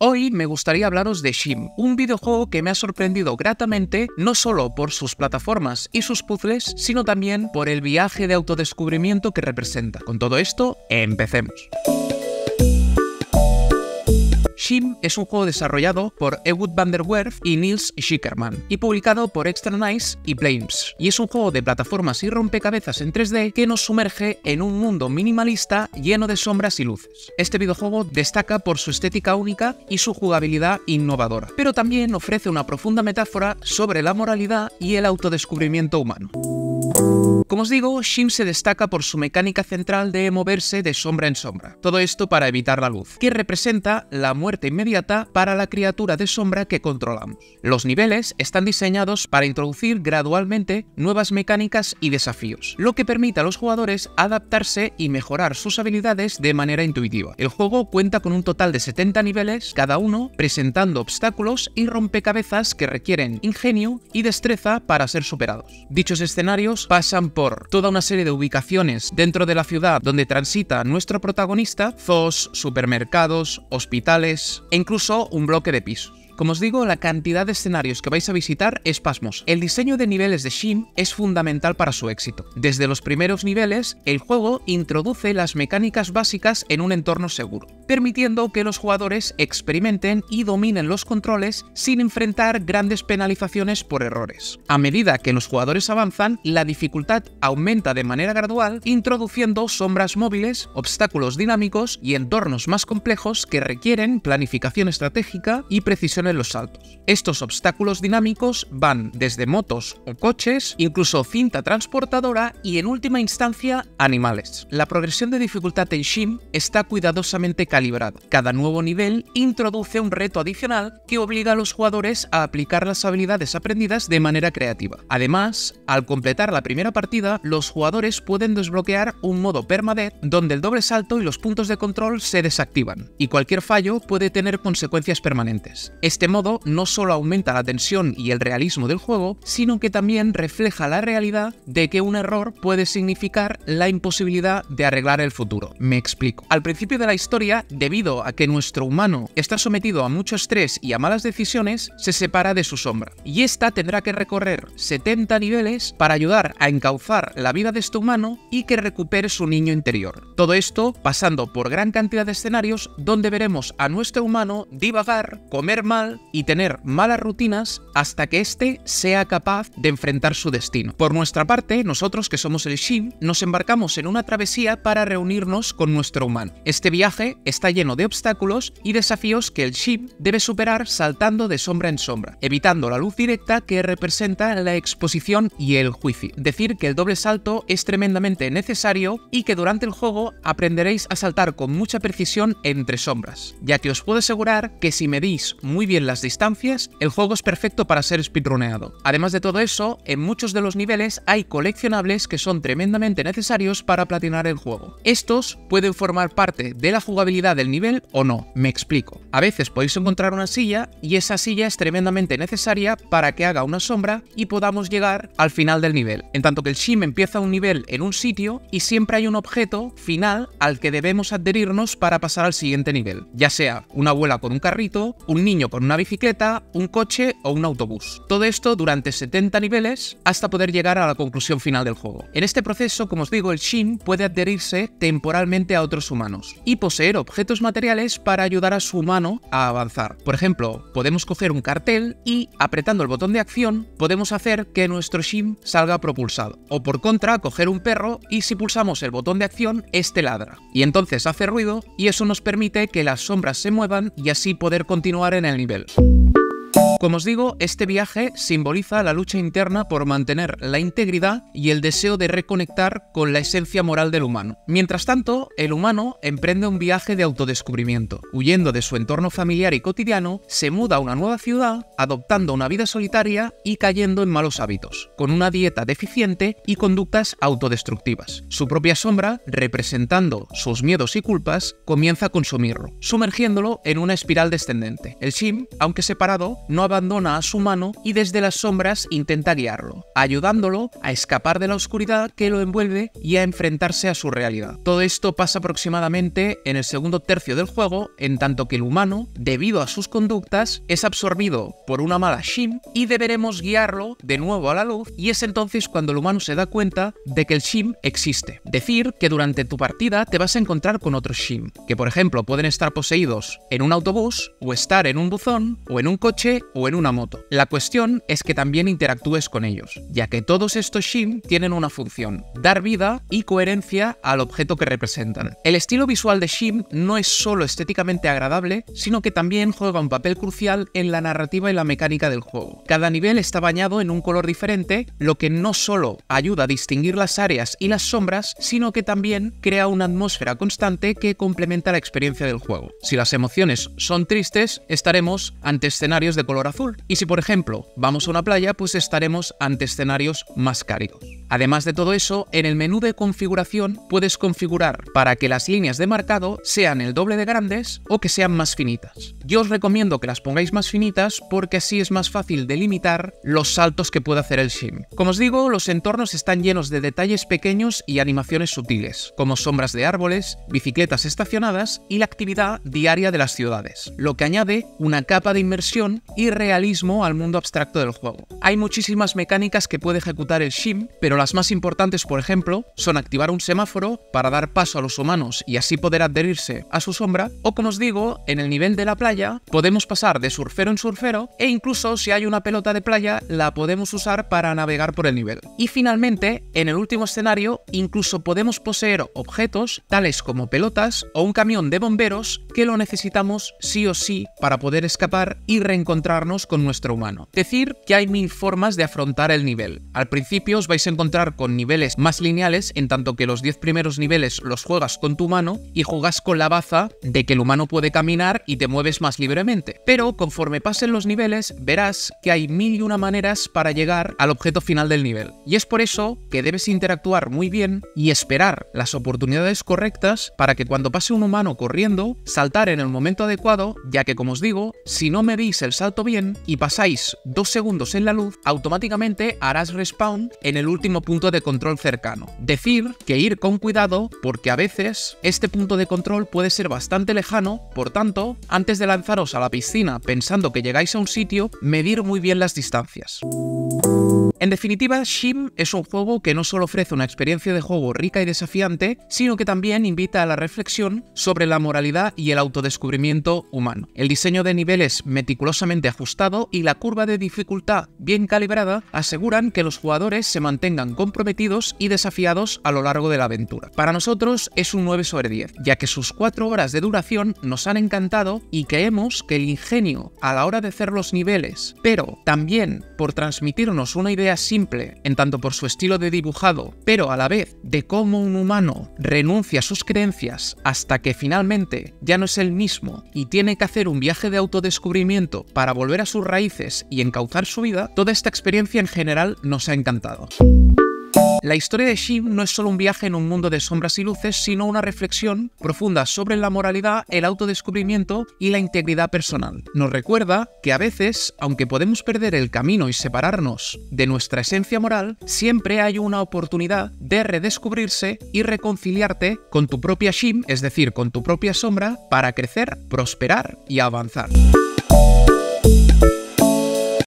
Hoy me gustaría hablaros de Shim, un videojuego que me ha sorprendido gratamente no solo por sus plataformas y sus puzzles, sino también por el viaje de autodescubrimiento que representa. Con todo esto, empecemos. Shim es un juego desarrollado por Ewood van der Werf y Niels Schickerman y publicado por Extra Nice y Blames. Y es un juego de plataformas y rompecabezas en 3D que nos sumerge en un mundo minimalista lleno de sombras y luces. Este videojuego destaca por su estética única y su jugabilidad innovadora, pero también ofrece una profunda metáfora sobre la moralidad y el autodescubrimiento humano. Como os digo, Shim se destaca por su mecánica central de moverse de sombra en sombra. Todo esto para evitar la luz, que representa la muerte inmediata para la criatura de sombra que controlamos. Los niveles están diseñados para introducir gradualmente nuevas mecánicas y desafíos, lo que permite a los jugadores adaptarse y mejorar sus habilidades de manera intuitiva. El juego cuenta con un total de 70 niveles, cada uno presentando obstáculos y rompecabezas que requieren ingenio y destreza para ser superados. Dichos escenarios pasan por toda una serie de ubicaciones dentro de la ciudad donde transita nuestro protagonista, zoos, supermercados, hospitales e incluso un bloque de pisos. Como os digo, la cantidad de escenarios que vais a visitar es pasmos. El diseño de niveles de Shim es fundamental para su éxito. Desde los primeros niveles, el juego introduce las mecánicas básicas en un entorno seguro, permitiendo que los jugadores experimenten y dominen los controles sin enfrentar grandes penalizaciones por errores. A medida que los jugadores avanzan, la dificultad aumenta de manera gradual, introduciendo sombras móviles, obstáculos dinámicos y entornos más complejos que requieren planificación estratégica y precisión en los saltos. Estos obstáculos dinámicos van desde motos o coches, incluso cinta transportadora y en última instancia animales. La progresión de dificultad en Shim está cuidadosamente calibrada. Cada nuevo nivel introduce un reto adicional que obliga a los jugadores a aplicar las habilidades aprendidas de manera creativa. Además, al completar la primera partida, los jugadores pueden desbloquear un modo permadeath donde el doble salto y los puntos de control se desactivan, y cualquier fallo puede tener consecuencias permanentes. Este modo no solo aumenta la tensión y el realismo del juego, sino que también refleja la realidad de que un error puede significar la imposibilidad de arreglar el futuro. Me explico. Al principio de la historia, debido a que nuestro humano está sometido a mucho estrés y a malas decisiones, se separa de su sombra. Y esta tendrá que recorrer 70 niveles para ayudar a encauzar la vida de este humano y que recupere su niño interior. Todo esto pasando por gran cantidad de escenarios donde veremos a nuestro humano divagar, comer mal, y tener malas rutinas hasta que éste sea capaz de enfrentar su destino. Por nuestra parte, nosotros que somos el Shin, nos embarcamos en una travesía para reunirnos con nuestro humano. Este viaje está lleno de obstáculos y desafíos que el Shin debe superar saltando de sombra en sombra, evitando la luz directa que representa la exposición y el juicio. Decir que el doble salto es tremendamente necesario y que durante el juego aprenderéis a saltar con mucha precisión entre sombras, ya que os puedo asegurar que si medís muy bien en las distancias, el juego es perfecto para ser speedruneado. Además de todo eso, en muchos de los niveles hay coleccionables que son tremendamente necesarios para platinar el juego. Estos pueden formar parte de la jugabilidad del nivel o no, me explico. A veces podéis encontrar una silla y esa silla es tremendamente necesaria para que haga una sombra y podamos llegar al final del nivel. En tanto que el Shim empieza un nivel en un sitio y siempre hay un objeto final al que debemos adherirnos para pasar al siguiente nivel, ya sea una abuela con un carrito, un niño con una bicicleta, un coche o un autobús. Todo esto durante 70 niveles hasta poder llegar a la conclusión final del juego. En este proceso, como os digo, el Shin puede adherirse temporalmente a otros humanos y poseer objetos materiales para ayudar a su humano a avanzar. Por ejemplo, podemos coger un cartel y apretando el botón de acción podemos hacer que nuestro Shin salga propulsado. O por contra, coger un perro y si pulsamos el botón de acción, este ladra. Y entonces hace ruido y eso nos permite que las sombras se muevan y así poder continuar en el nivel. Como os digo, este viaje simboliza la lucha interna por mantener la integridad y el deseo de reconectar con la esencia moral del humano. Mientras tanto, el humano emprende un viaje de autodescubrimiento. Huyendo de su entorno familiar y cotidiano, se muda a una nueva ciudad, adoptando una vida solitaria y cayendo en malos hábitos, con una dieta deficiente y conductas autodestructivas. Su propia sombra, representando sus miedos y culpas, comienza a consumirlo, sumergiéndolo en una espiral descendente. El Shim, aunque separado, no abandona a su mano y desde las sombras intenta guiarlo, ayudándolo a escapar de la oscuridad que lo envuelve y a enfrentarse a su realidad. Todo esto pasa aproximadamente en el segundo tercio del juego, en tanto que el humano, debido a sus conductas, es absorbido por una mala Shim y deberemos guiarlo de nuevo a la luz y es entonces cuando el humano se da cuenta de que el Shim existe. Decir que durante tu partida te vas a encontrar con otros Shim, que por ejemplo pueden estar poseídos en un autobús o estar en un buzón o en un coche o en una moto. La cuestión es que también interactúes con ellos, ya que todos estos Shim tienen una función, dar vida y coherencia al objeto que representan. El estilo visual de Shim no es solo estéticamente agradable, sino que también juega un papel crucial en la narrativa y la mecánica del juego. Cada nivel está bañado en un color diferente, lo que no solo ayuda a distinguir las áreas y las sombras, sino que también crea una atmósfera constante que complementa la experiencia del juego. Si las emociones son tristes, estaremos ante escenarios de color azul, y si por ejemplo vamos a una playa, pues estaremos ante escenarios más cálidos. Además de todo eso, en el menú de configuración puedes configurar para que las líneas de marcado sean el doble de grandes o que sean más finitas. Yo os recomiendo que las pongáis más finitas porque así es más fácil delimitar los saltos que puede hacer el Shim. Como os digo, los entornos están llenos de detalles pequeños y animaciones sutiles, como sombras de árboles, bicicletas estacionadas y la actividad diaria de las ciudades, lo que añade una capa de inmersión y realismo al mundo abstracto del juego. Hay muchísimas mecánicas que puede ejecutar el Shim, pero las más importantes, por ejemplo, son activar un semáforo para dar paso a los humanos y así poder adherirse a su sombra, o como os digo, en el nivel de la playa podemos pasar de surfero en surfero e incluso si hay una pelota de playa la podemos usar para navegar por el nivel. Y finalmente, en el último escenario, incluso podemos poseer objetos tales como pelotas o un camión de bomberos que lo necesitamos sí o sí para poder escapar y reencontrarnos con nuestro humano. Decir que hay mil formas de afrontar el nivel. Al principio os vais a encontrar con niveles más lineales, en tanto que los 10 primeros niveles los juegas con tu mano y juegas con la baza de que el humano puede caminar y te mueves más libremente. Pero conforme pasen los niveles, verás que hay mil y una maneras para llegar al objeto final del nivel. Y es por eso que debes interactuar muy bien y esperar las oportunidades correctas para que cuando pase un humano corriendo, saltar en el momento adecuado, ya que como os digo, si no medís el salto bien y pasáis dos segundos en la luz, automáticamente harás respawn en el último punto de control cercano. Decir que ir con cuidado porque a veces este punto de control puede ser bastante lejano, por tanto, antes de lanzaros a la piscina pensando que llegáis a un sitio, medir muy bien las distancias. En definitiva, Shim es un juego que no solo ofrece una experiencia de juego rica y desafiante, sino que también invita a la reflexión sobre la moralidad y el autodescubrimiento humano. El diseño de niveles meticulosamente ajustado y la curva de dificultad bien calibrada aseguran que los jugadores se mantengan comprometidos y desafiados a lo largo de la aventura. Para nosotros es un 9 sobre 10, ya que sus 4 horas de duración nos han encantado y creemos que el ingenio a la hora de hacer los niveles, pero también por transmitirnos una idea simple, en tanto por su estilo de dibujado, pero a la vez de cómo un humano renuncia a sus creencias hasta que finalmente ya no es el mismo y tiene que hacer un viaje de autodescubrimiento para volver a sus raíces y encauzar su vida, toda esta experiencia en general nos ha encantado. La historia de Shim no es solo un viaje en un mundo de sombras y luces, sino una reflexión profunda sobre la moralidad, el autodescubrimiento y la integridad personal. Nos recuerda que a veces, aunque podemos perder el camino y separarnos de nuestra esencia moral, siempre hay una oportunidad de redescubrirse y reconciliarte con tu propia Shim, es decir, con tu propia sombra, para crecer, prosperar y avanzar.